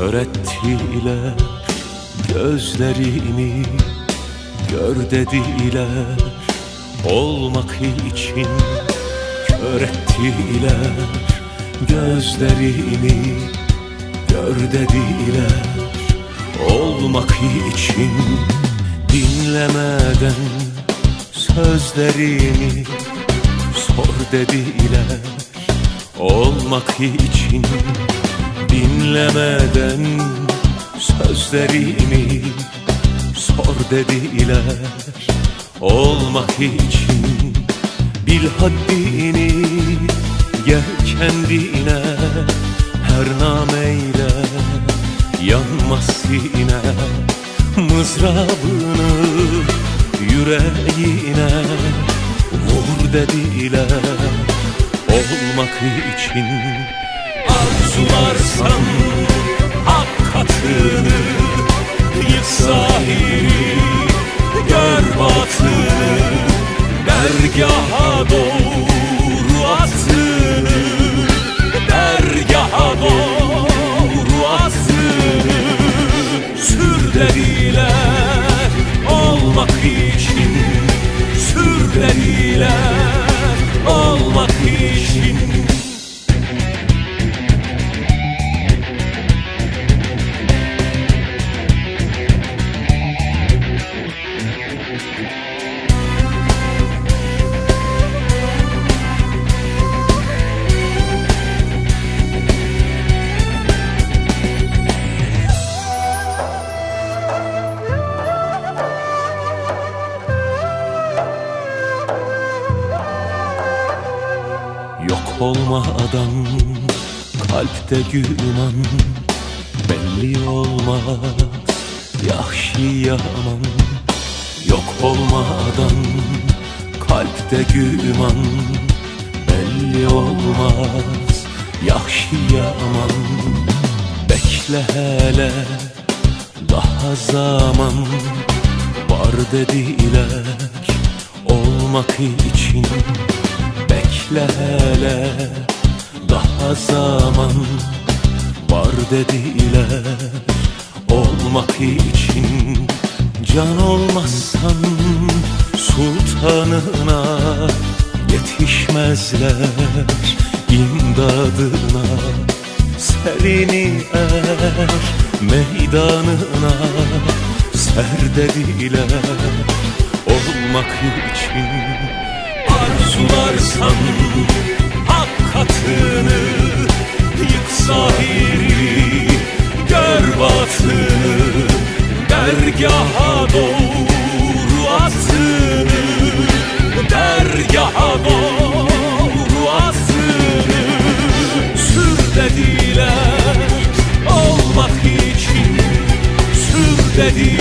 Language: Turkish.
Kör ettiler gözlerini Gör dediler. Olmak için Kör ettiler gözlerini Gör dediler. Olmak için Dinlemeden sözlerimi Sor dediler. Olmak için Dinlemeden sözlerimi Sor dediler. Olmak için Bil haddini gel kendine Her nameyle yanmaz sine. Mızrabını yüreğine Vur dediler. Olmak için Arzularsan hak katını Yık zahiri gör batını Dergaha doğru atını Dergaha doğru atını. Sür dediler olmak için Yok olmadan kalpte güman Belli olmaz yahşi yaman olmadan kalpte güman Belli olmaz yahşi yaman. Bekle hele daha zaman Var dediler olmak için. Bekle hele daha zaman Var dediler olmak için Can olmazsan sultanına Yetişmezler imdadına. Serini er meydanına Ser dediler olmak için. Arzularsan hak katını dediler